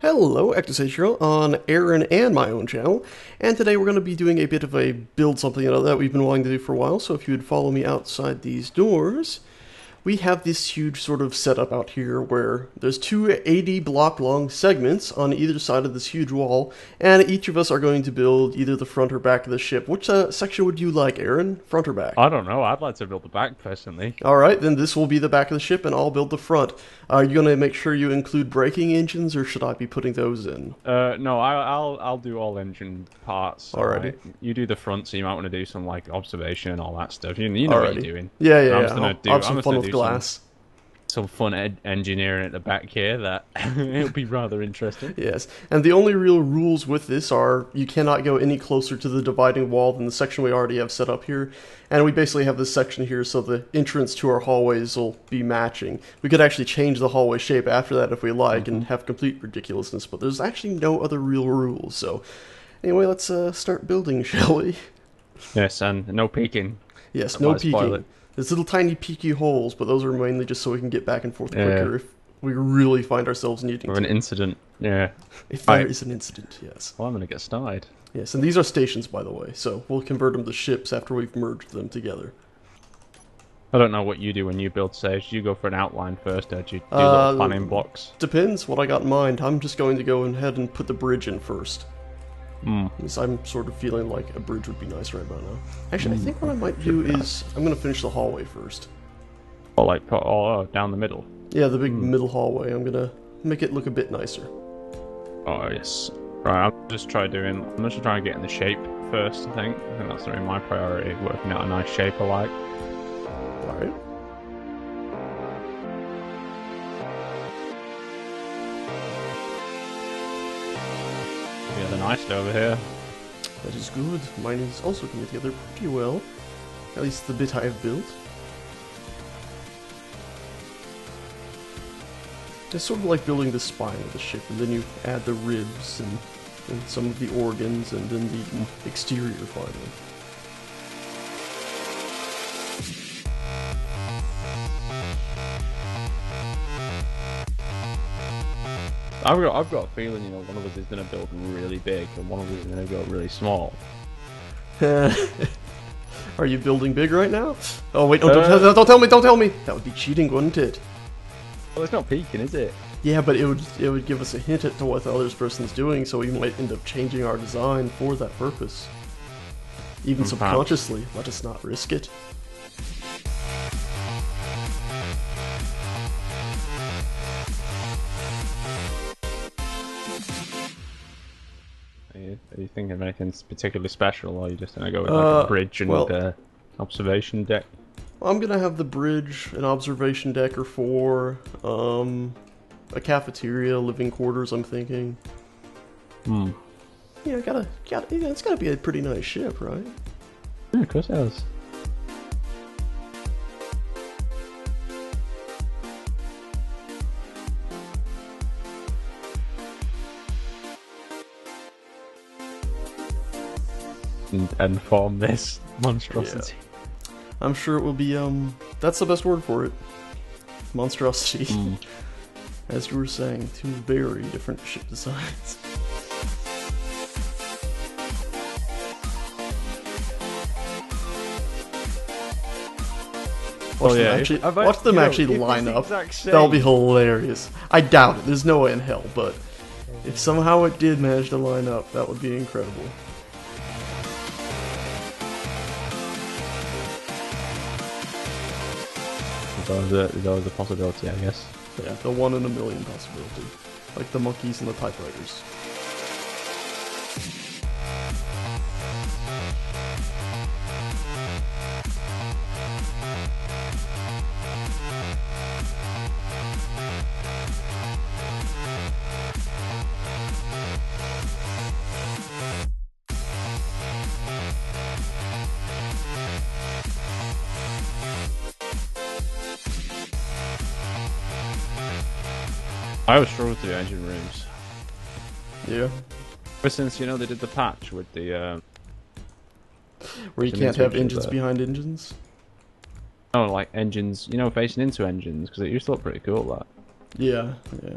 Hello, Ectosatirial on Arron and my own channel, and today we're going to be doing a bit of a build something you know, that we've been wanting to do for a while, so if you would follow me outside these doors, we have this huge sort of setup out here where there's two 80 block long segments on either side of this huge wall, and each of us are going to build either the front or back of the ship. Which uh, section would you like, Arron? Front or back? I don't know. I'd like to build the back personally. All right, then this will be the back of the ship, and I'll build the front. Are you going to make sure you include braking engines, or should I be putting those in? Uh, no, I, I'll I'll do all engine parts. Alrighty. alright? You do the front, so you might want to do some like observation and all that stuff. You, you know what you're doing. Yeah, yeah, I'm yeah. just gonna I'll, do- I'm some just gonna with do glass. Some fun ed- engineering at the back here. That it'll be rather interesting. Yes, and the only real rules with this are you cannot go any closer to the dividing wall than the section we already have set up here. And we basically have this section here so the entrance to our hallways will be matching. We could actually change the hallway shape after that if we like and have complete ridiculousness, but there's actually no other real rules. So, anyway, let's uh, start building, shall we? Yes, and no peeking. Yes, no peeking. There's little tiny peaky holes, but those are mainly just so we can get back and forth Yeah. quicker if we really find ourselves needing With an to. incident. Yeah. If there Right. is an incident, yes. Well, I'm gonna get started. Yes, and these are stations, by the way, so we'll convert them to ships after we've merged them together. I don't know what you do when you build stage. You go for an outline first, or do you do Uh, planning blocks? Depends what I got in mind. I'm just going to go ahead and put the bridge in first. Because I'm sort of feeling like a bridge would be nice right about now. Actually, I think what I might do is I'm going to finish the hallway first. Or like oh, all down the middle. Yeah, the big Hmm. middle hallway. I'm going to make it look a bit nicer. Oh yes. Right, I'll just try doing. I'm just trying to get in the shape first. I think. I think that's really my priority. Working out a nice shape I like. Nice over here. That is good. Mine is also coming together pretty well. At least the bit I have built. It's sort of like building the spine of the ship, and then you add the ribs and, and some of the organs, and then the exterior finally. I've got. I've got a feeling. You know, one of us is going to build really big, and one of us is going to go really small. Are you building big right now? Oh wait, no, don't, Uh, don't, don't tell me, don't tell me! That would be cheating, wouldn't it? Well, it's not peeking, is it? Yeah, but it would it would give us a hint at to what the other person's doing, so we might end up changing our design for that purpose. Even Perhaps. subconsciously, let us not risk it. Are you, are you thinking of anything particularly special, or are you just going to go with Uh, a bridge and well- uh, observation deck? I'm gonna have the bridge, an observation deck or four, um, a cafeteria, living quarters. I'm thinking. Hmm. Yeah, gotta, gotta, yeah, it's gotta be a pretty nice ship, right? Yeah, of course it. And, and form this monstrosity. I'm sure it will be. Um, that's the best word for it. Monstrosity. Hmm. As you were saying, two very different ship designs. Watch Oh, them yeah, actually, I- watch them know, actually line up. That'll be hilarious. I doubt it. There's no way in hell, but if somehow it did manage to line up, that would be incredible. There's always, a, there's always a possibility, I guess. Yeah, the one in a million possibility. Like the monkeys and the typewriters. I always struggle with the engine rooms. Yeah. Ever since, you know, they did the patch with the, uh, Where you can't have engines other. behind engines. oh, like engines, you know, facing into engines, because it used to look pretty cool, that. Yeah, yeah.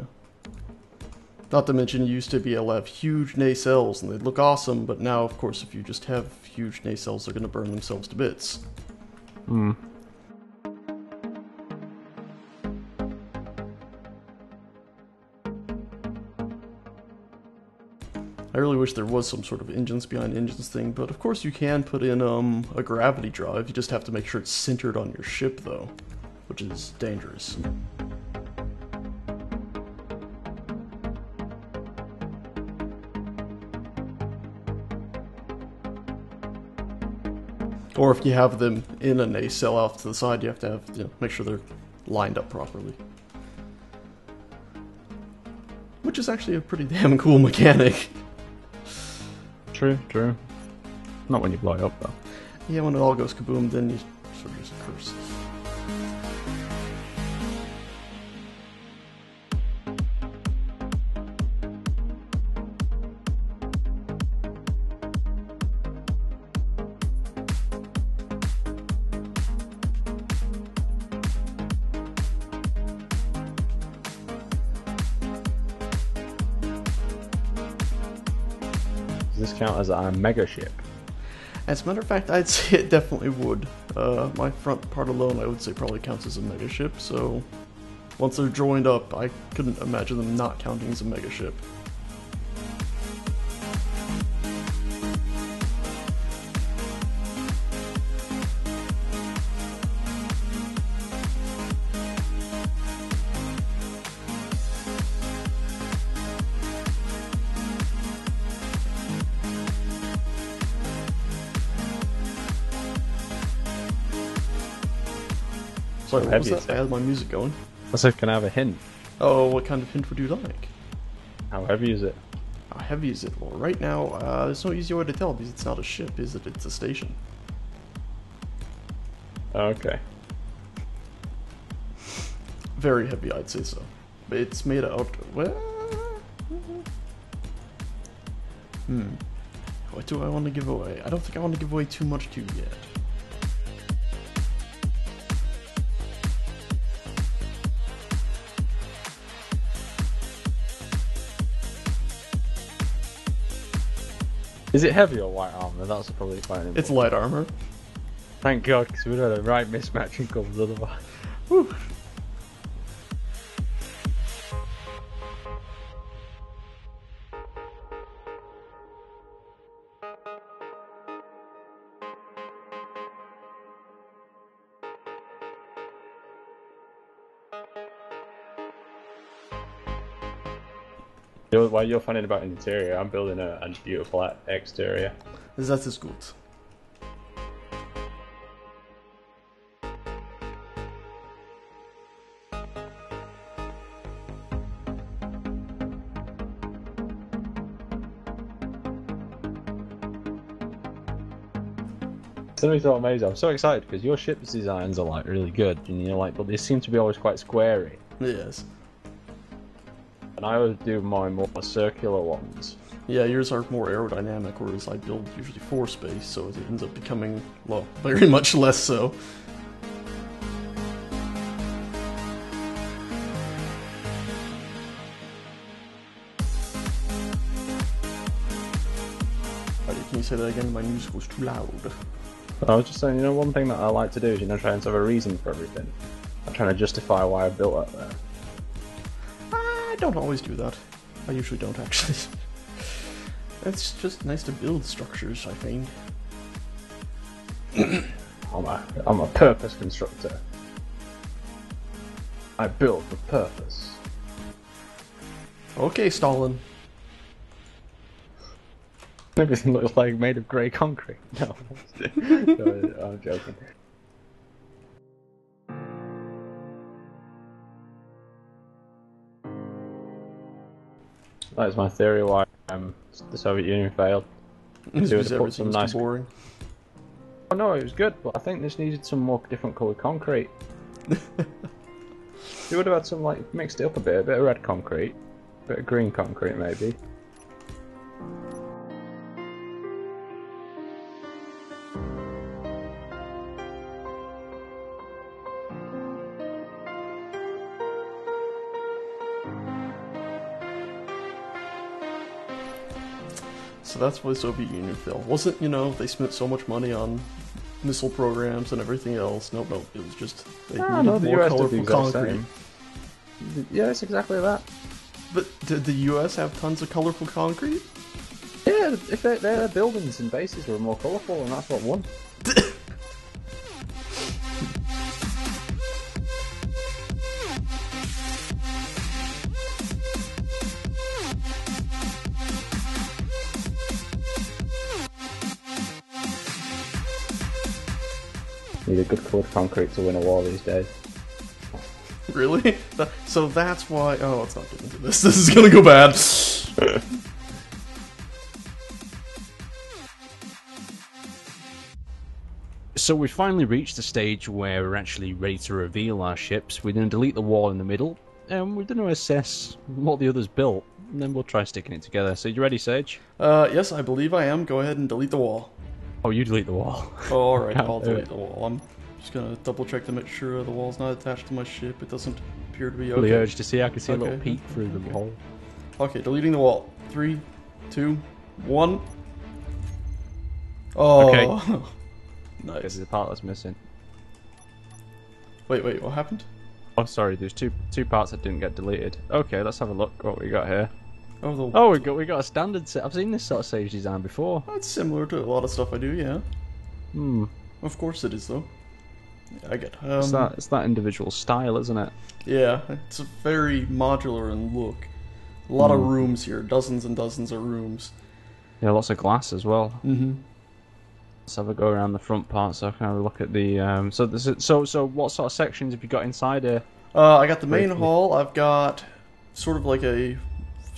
Not to mention, you used to be able to have huge nacelles and they'd look awesome, but now, of course, if you just have huge nacelles, they're going to burn themselves to bits. Hmm. I really wish there was some sort of engines behind engines thing, but of course you can put in um, a gravity drive. You just have to make sure it's centered on your ship, though, which is dangerous. Or if you have them in a nacelle off to the side, you have to have you know, make sure they're lined up properly. Which is actually a pretty damn cool mechanic. True, true. Not when you blow it up, though. Yeah, when it all goes kaboom, then you sort of just curse. Count as a mega ship? As a matter of fact, I'd say it definitely would. Uh, my front part alone, I would say, probably counts as a megaship, so once they're joined up, I couldn't imagine them not counting as a megaship. Sorry, what was? I had my music going. I said, can I have a hint? Oh, what kind of hint would you like? How heavy is it? How heavy is it? Well, right now, uh, there's no easy way to tell because it's not a ship, is it? It's a station. Okay. Very heavy, I'd say so. But it's made out. Well. Hmm. What do I want to give away? I don't think I want to give away too much to you yet. Is it heavy or white armor? That's probably fine. It's light armor. Thank God, because we'd had a right mismatch in colours otherwise. Whew. While you're finding about interior, I'm building a, a beautiful exterior. That is good. It's gonna so amazing. I'm so excited because your ship's designs are like really good, and you're like, but they seem to be always quite squarey. Yes. And I always do my more circular ones. Yeah, yours are more aerodynamic, whereas I build usually for space, so it ends up becoming, well, very much less so. Can you say that again? My music was too loud. I was just saying, you know, one thing that I like to do is, you know, try and have a reason for everything. I'm trying to justify why I built up there. I don't always do that. I usually don't, actually. it's just nice to build structures, I find. I'm a, I'm a purpose constructor. I build with purpose. Okay, Stalin. Everything looks like made of grey concrete. No, no, I'm joking. That is my theory why um, the Soviet Union failed. It to put some nice- boring. Oh no, it was good, but I think this needed some more different coloured concrete. you would have had some like mixed it up a bit, a bit of red concrete, a bit of green concrete maybe. That's why the Soviet Union fell. Wasn't you know they spent so much money on missile programs and everything else? No, no, it was just they Ah, needed no, the more US colorful concrete. same. Yeah, it's exactly that. But did the U.S. have tons of colorful concrete? Yeah, if their, their buildings and bases were more colourful, and that's what won. Need a good coloured concrete to win a war these days. Really? Th- So that's why. Oh, let's not get into this. This is gonna go bad. So we finally reached the stage where we're actually ready to reveal our ships. We're going to delete the wall in the middle, and we're going to assess what the others built, and then we'll try sticking it together. So you ready, Sage? Uh, yes, I believe I am. Go ahead and delete the wall. Oh, you delete the wall. Oh, all right, I'll delete the wall. I'm just gonna double check to make sure the wall's not attached to my ship. It doesn't appear to be. Really Okay. urged to see. I can see a little Okay. peek through the wall. Okay, deleting the wall. Three, two, one. Oh. Okay. nice. Because the part that's missing. Wait, wait. What happened? Oh, sorry. There's two two parts that didn't get deleted. Okay, let's have a look. What we got here? Oh, the. Oh, we got we got a standard set. I've seen this sort of Sage design before. It's similar to a lot of stuff I do. Yeah. Hmm. Of course it is, though. Yeah, I get. Um, It's that it's that individual style, isn't it? Yeah, it's a very modular in look. A lot of Hmm. rooms here, dozens and dozens of rooms. Yeah, lots of glass as well. Mm-hmm. Let's have a go around the front part so I can have a look at the. Um, so this is, so so what sort of sections have you got inside here? Uh, I got the main hall. I've got sort of like a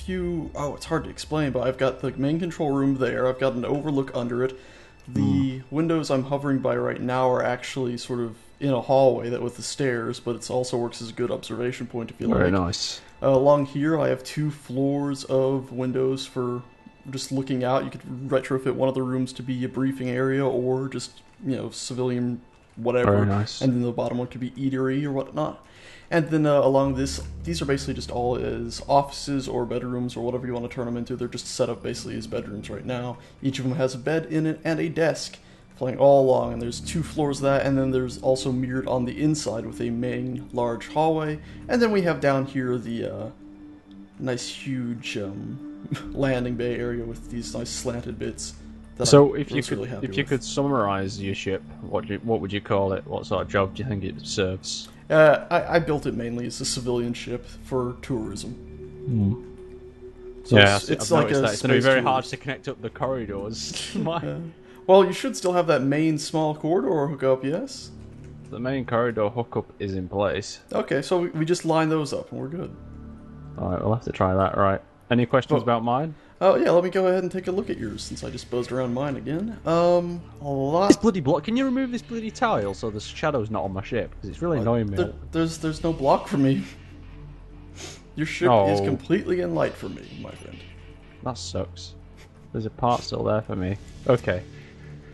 few. Oh, it's hard to explain, but I've got the main control room there. I've got an overlook under it. The windows I'm hovering by right now are actually sort of in a hallway that with the stairs, but it also works as a good observation point if you Very like. Very nice. Uh, along here, I have two floors of windows for just looking out. You could retrofit one of the rooms to be a briefing area or just, you know, civilian whatever. Very nice. And then the bottom one could be eatery or whatnot. And then uh, along this, these are basically just all as offices or bedrooms or whatever you want to turn them into. They're just set up basically as bedrooms right now. Each of them has a bed in it and a desk playing all along. And there's two floors of that. And then there's also mirrored on the inside with a main large hallway. And then we have down here the uh, nice huge um, landing bay area with these nice slanted bits. So if you could really if you with. could summarize your ship, what you, what would you call it? What sort of job do you think it serves? Uh, I, I built it mainly as a civilian ship for tourism. So yeah, it's, it's like a that. It's going to be very hard to connect up the corridors. Yeah. Well, you should still have that main small corridor hookup, yes? the main corridor hookup is in place. Okay, so we, we just line those up and we're good. All right, we'll have to try that. Right. Any questions Well- about mine? Oh, yeah, let me go ahead and take a look at yours since I just buzzed around mine again. Um, a lot. This bloody block. Can you remove this bloody tile so the shadow's not on my ship? Because it's really annoying me. There, there's, there's no block for me. Your ship is Oh. completely in light for me, my friend. That sucks. There's a part still there for me. Okay.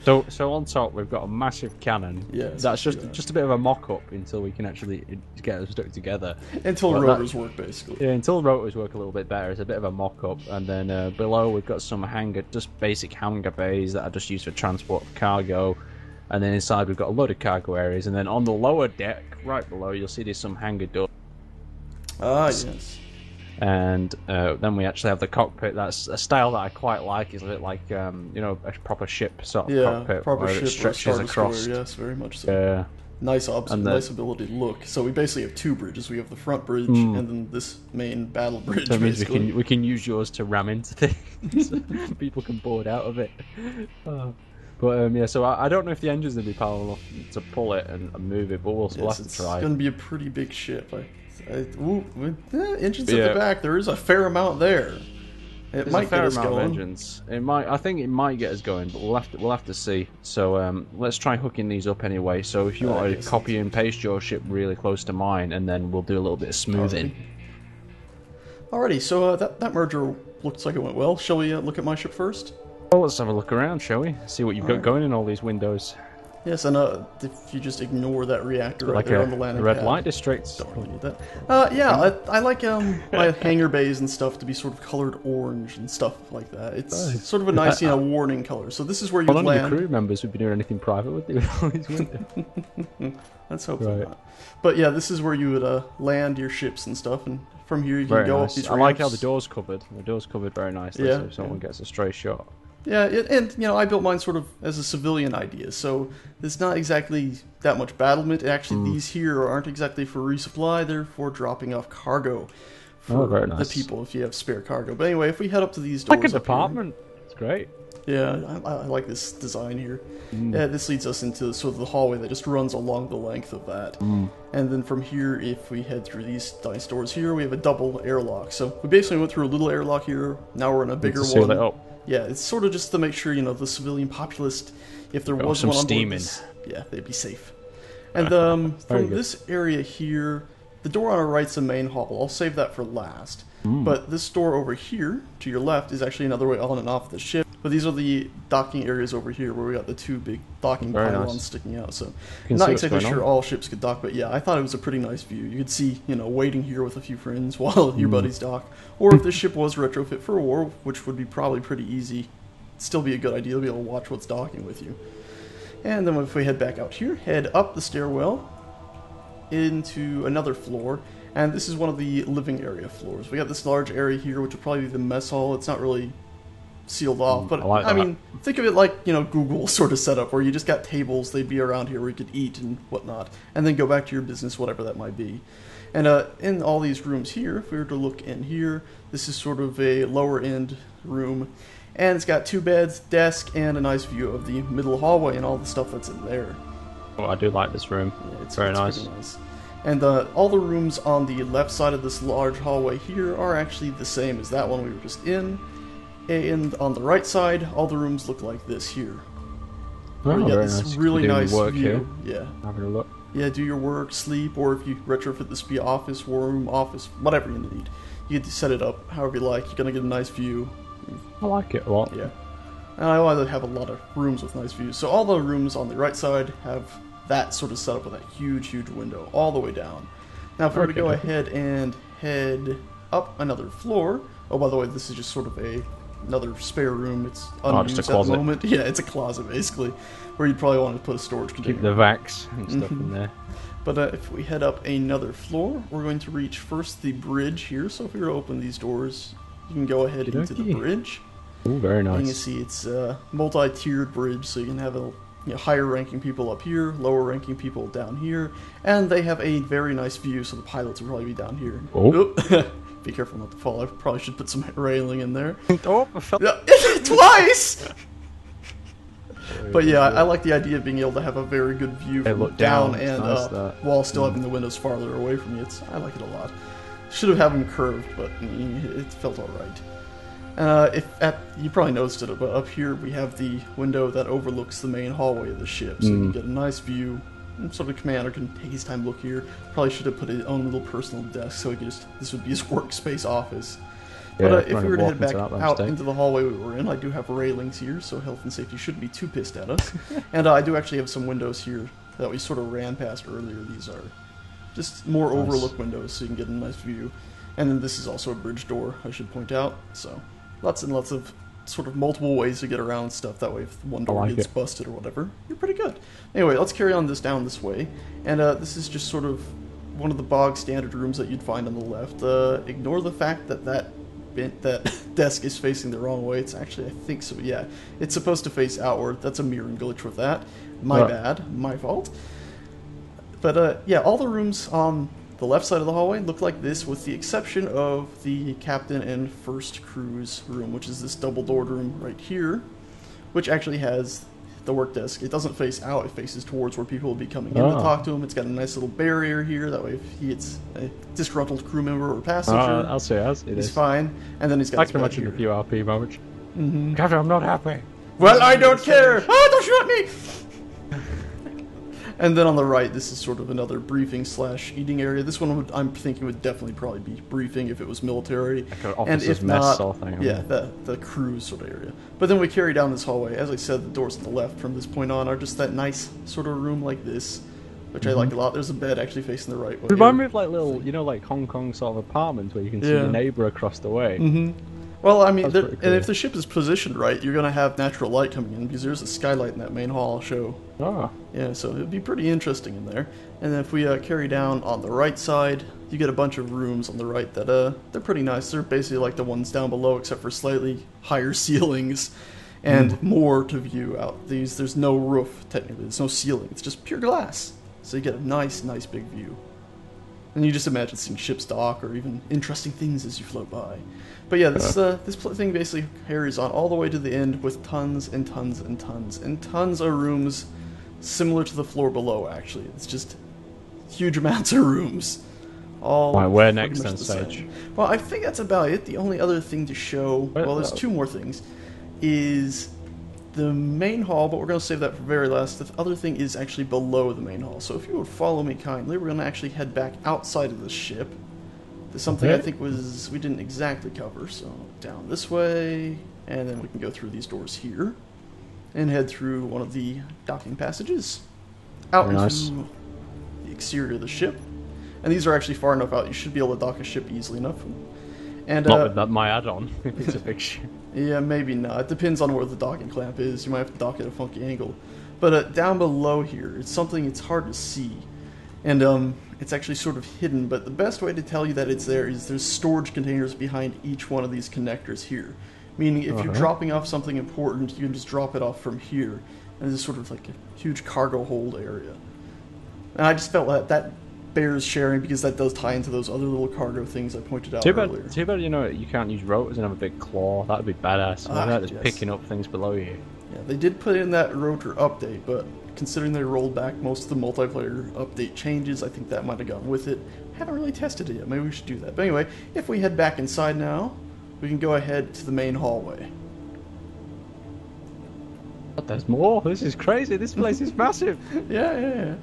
So so on top we've got a massive cannon. Yeah, That's just just just a bit of a mock-up until we can actually get them stuck together. Until that- rotors work, basically. Yeah, until rotors work a little bit better, it's a bit of a mock-up, and then uh, below we've got some hangar, just basic hangar bays that are just used for transport of cargo, and then inside we've got a load of cargo areas, and then on the lower deck, right below, you'll see there's some hangar doors, Ah, yes. And uh, then we actually have the cockpit. That's a style that I quite like. Is a bit like um, you know a proper ship sort of Yeah, cockpit proper where ship it stretches across. Destroyer, yes, very much so. Yeah. Nice, obs- And the- nice ability to look. So we basically have two bridges. We have the front bridge and then this main battle bridge. That means we basically. can we can use yours to ram into things. People can board out of it. Oh. But um, yeah, so I, I don't know if the engine's gonna be powerful enough to pull it and, and move it, but we'll, we'll Yes, have to it's going to be a pretty big ship. I, I, ooh, with, eh, engines Yeah. at the back. There is a fair amount there. It There's might a fair get us amount going. of engines. It might. I think it might get us going, but we'll have to. We'll have to see. So um, let's try hooking these up anyway. So if you Uh, want to copy and paste your ship really close to mine, and then we'll do a little bit of smoothing. Alrighty, so uh, that that merger looks like it went well. Shall we uh, look at my ship first? Well, let's have a look around, shall we? See what you've got Alright. going in all these windows. Yes, and uh, if you just ignore that reactor right like there a, on the landing red pad, light district. Don't really need that. Uh, yeah, I, I like um my hangar bays and stuff to be sort of colored orange and stuff like that. It's Nice. sort of a nice, you know, warning color. So this is where you Well, none of your crew members would be doing anything private with you all these windows. Let's hope Right. not. But yeah, this is where you would uh, land your ships and stuff, and from here you can Very go up nice. these I like how the door's covered. The door's covered very nicely, Yeah, so if someone gets a stray shot. Yeah, it, and you know, I built mine sort of as a civilian idea, so it's not exactly that much battlement. Actually, Hmm. these here aren't exactly for resupply; they're for dropping off cargo for Oh, very the people if you have spare cargo. But anyway, if we head up to these doors, Like a up here- It's great. yeah, I, I like this design here. Hmm. Yeah, this leads us into sort of the hallway that just runs along the length of that. Hmm. And then from here, if we head through these nice doors here, we have a double airlock. So we basically went through a little airlock here. Now we're in a bigger one. it up. Yeah, it's sort of just to make sure you know the civilian populace, if there Got was one on board this- yeah, they'd be safe. And um, from this area here, the door on our right's the main hall. I'll save that for last. Hmm. But this door over here to your left is actually another way on and off the ship. But these are the docking areas over here where we got the two big docking Very pylons nice. sticking out. So not exactly sure on. all ships could dock, but yeah, I thought it was a pretty nice view. You could see, you know, waiting here with a few friends while your Hmm. buddies dock. Or if the ship was retrofit for a war, which would be probably pretty easy, still be a good idea to be able to watch what's docking with you. And then if we head back out here, head up the stairwell into another floor, and this is one of the living area floors. We got this large area here, which will probably be the mess hall. It's not really sealed off, but I like I mean, think of it like you know Google sort of setup, where you just got tables. They'd be around here where you could eat and whatnot, and then go back to your business, whatever that might be. And uh, in all these rooms here, if we were to look in here, this is sort of a lower end room, and it's got two beds, desk, and a nice view of the middle hallway and all the stuff that's in there. Oh, I do like this room. Yeah, it's very it's nice. nice. And uh, all the rooms on the left side of this large hallway here are actually the same as that one we were just in. And on the right side, all the rooms look like this here. Oh, got very this nice. really nice work view. Yeah. Here. Having a look. Yeah, do your work, sleep, or if you retrofit this to be office, war room, office, whatever you need. You get to set it up however you like. You're gonna get a nice view. I like it a lot. Yeah. And I want to have a lot of rooms with nice views. So all the rooms on the right side have that sort of setup with that huge, huge window all the way down. Now, if we were to go ahead and head up another floor. Oh, by the way, this is just sort of a another spare room. It's Oh, unused just a at the moment. Yeah, it's a closet basically, where you'd probably want to put a storage container. Keep the vax and stuff Mm-hmm. in there. But uh, if we head up another floor, we're going to reach first the bridge here. So if we were to open these doors, you can go ahead into the bridge. Oh, very nice. And you can see it's a multi-tiered bridge, so you can have a you know, higher-ranking people up here, lower-ranking people down here, and they have a very nice view. So the pilots will probably be down here. Oh. Oop. be careful not to fall. I probably should put some railing in there. oh, I felt Yeah, Twice. But yeah, I, I like the idea of being able to have a very good view from look down, down. And nice, up, while still having the windows farther away from you. It's I like it a lot. Should have had them curved, but mm, it felt all right. Uh, if at you probably noticed it, but up here we have the window that overlooks the main hallway of the ship, so you can Mm. get a nice view. And So the commander can take his time to look here. Probably should have put his own little personal desk, so he could just this would be his workspace office. But Yeah, uh, if we were to head back by out into the hallway we were in, I do have railings here, so health and safety shouldn't be too pissed at us. and uh, I do actually have some windows here that we sort of ran past earlier. These are just more Nice. overlook windows, so you can get a nice view. And then this is also a bridge door, I should point out. So lots and lots of sort of multiple ways to get around stuff. That way, if one door like gets it. busted or whatever, you're pretty good. Anyway, let's carry on this down this way. And uh, this is just sort of one of the bog standard rooms that you'd find on the left. Uh, ignore the fact that that bent, that desk is facing the wrong way. It's actually, I think so. Yeah, it's supposed to face outward. That's a mirroring glitch with that. My Uh. bad. My fault. But uh, yeah, all the rooms on the left side of the hallway look like this, with the exception of the captain and first crew's room, which is this double-doored room right here, which actually has the work desk. It doesn't face out; it faces towards where people will be coming in to Oh. talk to him. It's got a nice little barrier here. That way, if he gets a disgruntled crew member or passenger, Uh, I'll see. I'll see he's fine. And then he's got I can imagine a few RP moments. Mhm. Captain, I'm not happy. Well, I don't care. Oh, don't shoot me! And then on the right, this is sort of another briefing slash eating area. This one would, I'm thinking would definitely probably be briefing if it was military. Like an and if mess not, sort thing. yeah, the the cruise sort of area. But then we carry down this hallway. As I said, the doors on the left from this point on are just that nice sort of room like this, which I like a lot. There's a bed actually facing the right way. Remind me of like little, you know, like Hong Kong sort of apartments where you can see Yeah. your neighbour across the way. hmm Well, I mean, That's there, pretty and if the ship is positioned right, you're gonna have natural light coming in because there's a skylight in that main hall. I'll show. Oh, Yeah, so it'd be pretty interesting in there. And then if we uh, carry down on the right side, you get a bunch of rooms on the right that uh they're pretty nice. They're basically like the ones down below, except for slightly higher ceilings and more to view out. These there's no roof technically. There's no ceiling. It's just pure glass. So you get a nice, nice big view. And you just imagine seeing ships dock or even interesting things as you float by. But yeah, this uh, this pl- thing basically carries on all the way to the end with tons and tons and tons and tons of rooms similar to the floor below. Actually, it's just huge amounts of rooms. All Right, where next then. Sage? Well, I think that's about it. The only other thing to show, Where- well, there's two more things, is the main hall, but we're going to save that for very last. The other thing is actually below the main hall. So if you would follow me kindly, we're going to actually head back outside of the ship. There's something I think was we didn't exactly cover. So down this way, and then we can go through these doors here, and head through one of the docking passages, out Very into nice. the exterior of the ship. And these are actually far enough out; you should be able to dock a ship easily enough. And not uh, with that, my add-on. if it's a big ship. yeah, maybe not. It depends on where the docking clamp is. You might have to dock at a funky angle. But uh, down below here, it's something it's hard to see. And um, it's actually sort of hidden, but the best way to tell you that it's there is there's storage containers behind each one of these connectors here. Meaning, if you're Uh-huh. dropping off something important, you can just drop it off from here. And this is sort of like a huge cargo hold area. And I just felt that that bears sharing because that does tie into those other little cargo things I pointed out Too earlier. bad, too bad, you know, you can't use rotors and have a big claw. That'd be badass. Ah, that, just yes. picking up things below you. Yeah, they did put in that rotor update, but considering they rolled back most of the multiplayer update changes, I think that might have gone with it. Haven't really tested it yet. Maybe we should do that. But anyway, if we head back inside now, we can go ahead to the main hallway. But there's more. This is crazy. This place is massive. Yeah, yeah, yeah.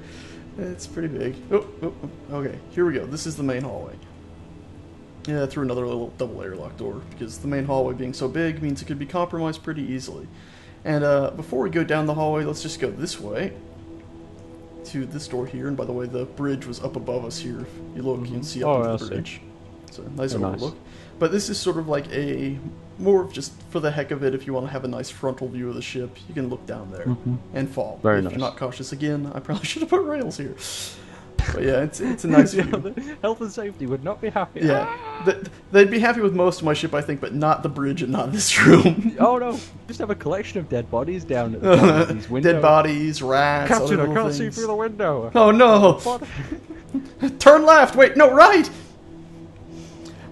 It's pretty big. Oh, oh, oh, okay. Here we go. This is the main hallway. Yeah, through another little double airlock door because the main hallway being so big means it could be compromised pretty easily. And uh, before we go down the hallway, let's just go this way to this door here. And by the way, the bridge was up above us here. If you look, you can see up Oh, into the bridge. A nice Oh, nice. But this is sort of like a more of just for the heck of it. If you want to have a nice frontal view of the ship, you can look down there and fall. Mm-hmm. Very if nice. you're not cautious again, I probably should have put rails here. But yeah, it's it's a nice view. health and safety would not be happy. Yeah, Th- they'd be happy with most of my ship, I think, but not the bridge and not this room. Oh no! Just have a collection of dead bodies down at the bottom of these windows. Dead bodies, rats. Captain, I can't see through the window. Oh no! Turn left. Wait, no, right.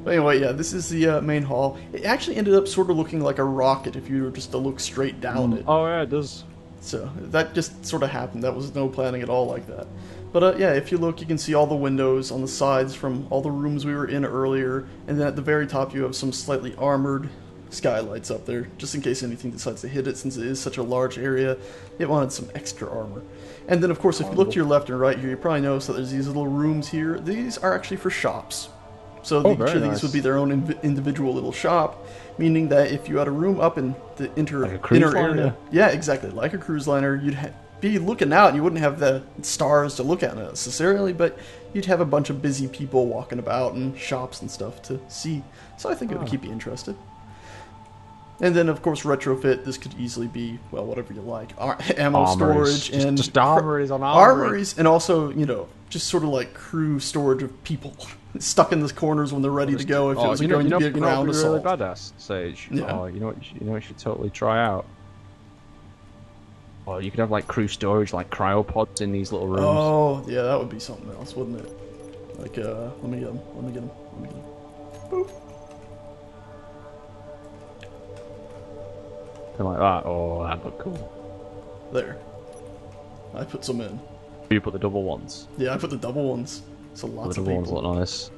But anyway, yeah, this is the uh, main hall. It actually ended up sort of looking like a rocket if you were just to look straight down it. Oh yeah, it does. So that just sort of happened. That was no planning at all like that. But uh, yeah, if you look, you can see all the windows on the sides from all the rooms we were in earlier, and then at the very top you have some slightly armored skylights up there, just in case anything decides to hit it. Since it is such a large area, it wanted some extra armor. And then, of course, if you look to your left and right here, you probably notice that there's these little rooms here. These are actually for shops. So Oh, each of these nice. would be their own inv- individual little shop, meaning that if you had a room up in the inter Like a cruise inner liner? area, yeah, exactly, like a cruise liner, you'd ha- be looking out. You wouldn't have the stars to look at necessarily, but you'd have a bunch of busy people walking about and shops and stuff to see. So I think it would keep you interested. And then, of course, retrofit. This could easily be well, whatever you like, Ar- ammo Armories. storage Just- and just armories on armories. armories, and also you know just sort of like crew storage of people stuck in the corners when they're ready to go if oh, it was you know, going you know, to be a ground assault. really badass, Sage. Yeah. Oh, you know what? You should, you know what you should totally try out. Oh, you could have like crew storage, like cryopods in these little rooms. Oh, yeah, that would be something else, wouldn't it? Like, uh, let me get him. Let me get him. Let me get him. Boop. Something like that. Oh, that'd look cool. There. I put some in. You put the double ones. Yeah, I put the double ones. So The lots of people. look nice.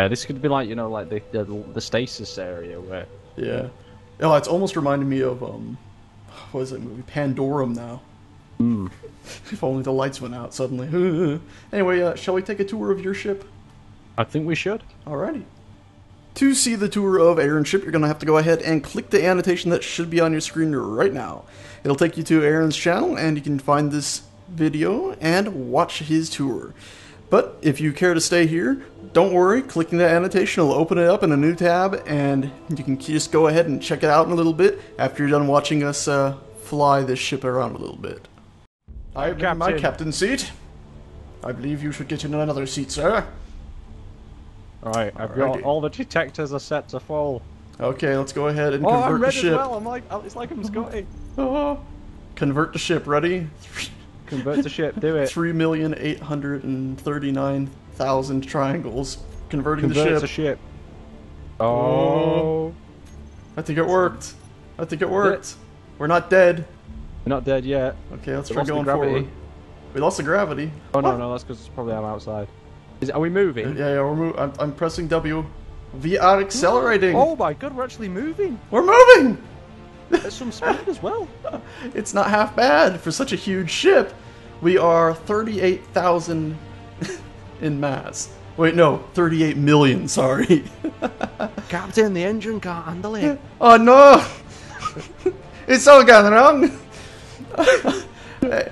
Yeah, this could be like you know, like the the, the stasis area where Yeah. Oh, it's almost reminding me of um, what is that movie? Pandorum now. if only the lights went out suddenly. anyway, uh, shall we take a tour of your ship? I think we should. Alrighty. To see the tour of Arron's ship, you're going to have to go ahead and click the annotation that should be on your screen right now. It'll take you to Arron's channel, and you can find this video and watch his tour. But if you care to stay here, don't worry, clicking that annotation will open it up in a new tab, and you can just go ahead and check it out in a little bit after you're done watching us uh, fly this ship around a little bit. I'm in my captain's seat. I believe you should get in another seat, sir. Alright, I've got all the detectors are set to full. Okay, let's go ahead and Oh, convert I'm the red as ship. well. I'm like, it's like I'm Scotty. Oh. Convert the ship. Ready? Convert to ship. Do it. Three million eight hundred and thirty-nine thousand triangles. Converting Convert the to ship. ship. Oh, I think it worked. I think it worked. We're not dead. we're not dead yet. Okay, let's We try going forward. We lost the gravity. Oh no, What? no, that's because it's probably I'm outside. Is are we moving? Yeah, yeah, we're mo- I'm, I'm pressing W. We are accelerating. Oh my god, we're actually moving. We're moving. There's some speed as well. It's not half bad for such a huge ship. We are 38,000 in mass. Wait, no, 38 million, sorry. Captain, the engine can't handle it. oh no! it's all gone wrong!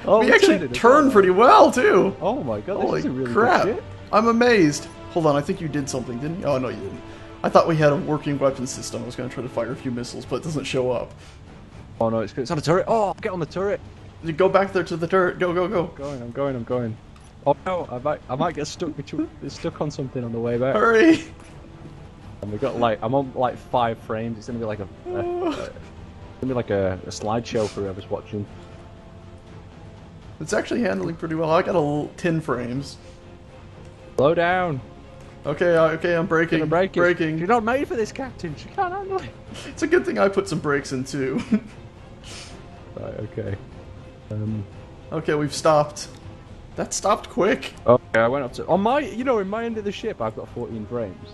Oh, we we actually turned it as turned well. pretty well, too! Oh my god, this Holy is really crap! good ship. I'm amazed. Hold on, I think you did something, didn't you? Oh, no, you didn't. I thought we had a working weapon system. I was going to try to fire a few missiles, but it doesn't show up. Oh no, it's, it's on a turret. Oh, get on the turret. You Go back there to the turret. Go, go, go. Going, I'm going, I'm going. Oh no, I might, I might get stuck between, stuck on something on the way back. Hurry! And we got like, I'm on like five frames. It's gonna be like a, a, a it's gonna be like a, a slideshow for whoever's watching. It's actually handling pretty well. I got a 10 frames. Slow down. Okay, okay, I'm braking. Break it. braking. You're not made for this, Captain. She can't handle it. It's a good thing I put some brakes in too. Right. Okay. Um. okay, we've stopped. That stopped quick. Okay, I went up to on my, you know, in my end of the ship, I've got 14 frames.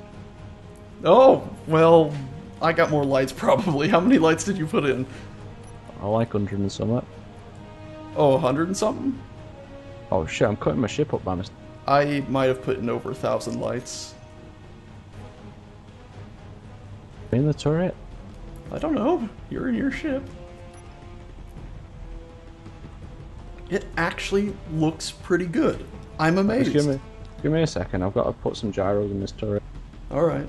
Oh, well, I got more lights probably. How many lights did you put in? I like 100 and something. Oh, 100 and something? Oh shit, I'm cutting my ship up by mistake. I might have put in over a thousand lights. In the turret. I don't know. You're in your ship. It actually looks pretty good. I'm amazed. Just give me, give me a second. I've got to put some gyros in this turret. Alright.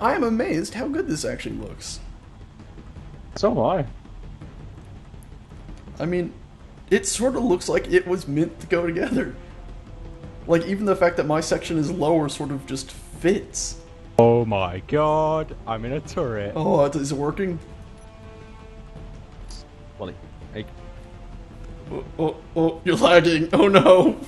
I am amazed how good this actually looks. So am I. I mean, it sort of looks like it was meant to go together. Like, even the fact that my section is lower sort of just fits. Oh my god, I'm in a turret. Oh, is it working? Well, hey, Oh, oh, oh, you're lagging. Oh no.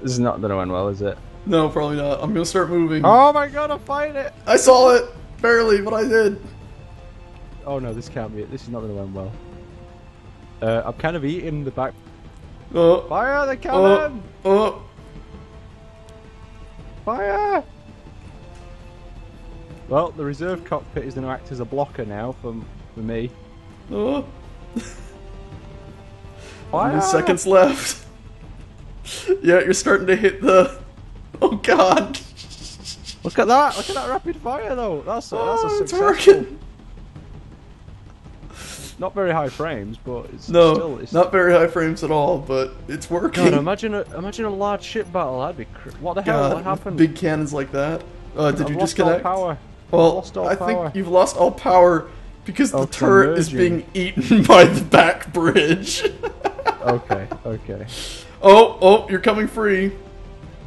this is not going to end well, is it? No, probably not. I'm gonna start moving. Oh my god, I'm fighting it! I saw it! Barely, but I did. Oh no, this can't be it. This is not going to end well. Uh, I'm kind of eating the back. Oh, Fire the oh, cannon! oh. Fire! Well, the reserve cockpit is going to act as a blocker now for, for me. oh. Seconds left. yeah, you're starting to hit the. Oh god. Look at that! Look at that rapid fire though. That's a, that's a Oh, it's successful. working. Not very high frames, but it's No, still. It's, not very high frames at all, but it's working. God, imagine a imagine a large ship battle. That'd be. Cr- what the hell? God, what happened? Big cannons like that. Uh, did I've you disconnect? power. Well, I power. think you've lost all power because the Oh, turret is being eaten by the back bridge. Okay, okay. oh, oh, you're coming free.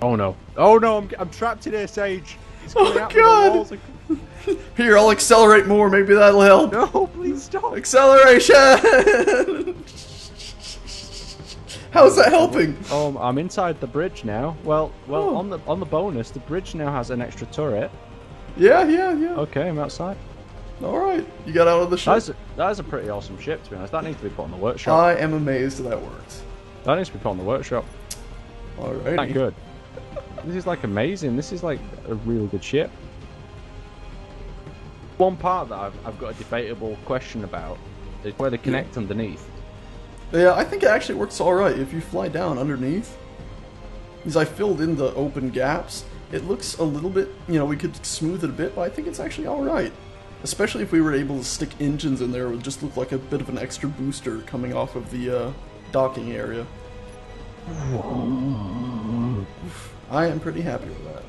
Oh no! Oh no! I'm, I'm trapped in here, Sage. It's coming Oh, out with the God. Here, I'll accelerate more. Maybe that'll help. No, please stop. Acceleration! How's that helping? Um, I'm inside the bridge now. Well, well, Oh. on the on the bonus, the bridge now has an extra turret. Yeah, yeah, yeah. Okay, I'm outside. All right, you got out of the ship. That is a, that is a pretty awesome ship, to be honest. That needs to be put on the workshop. I am amazed that worked. that needs to be put on the workshop. All That good. This is like amazing. This is like a really good ship. One part that I've, I've got a debatable question about is where they connect underneath. Yeah, I think it actually works alright if you fly down underneath. Because I filled in the open gaps. It looks a little bit, you know, we could smooth it a bit, but I think it's actually alright. Especially if we were able to stick engines in there, it would just look like a bit of an extra booster coming off of the uh, docking area. I am pretty happy with that.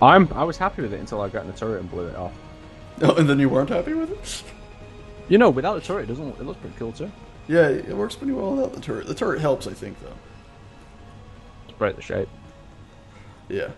I'm I was happy with it until I got in the turret and blew it off. Oh, and then you weren't happy with it? You know, without the turret, it doesn't. It looks pretty cool too. Yeah, it works pretty well without the turret. The turret helps, I think, though. It's bright the shape. Yeah.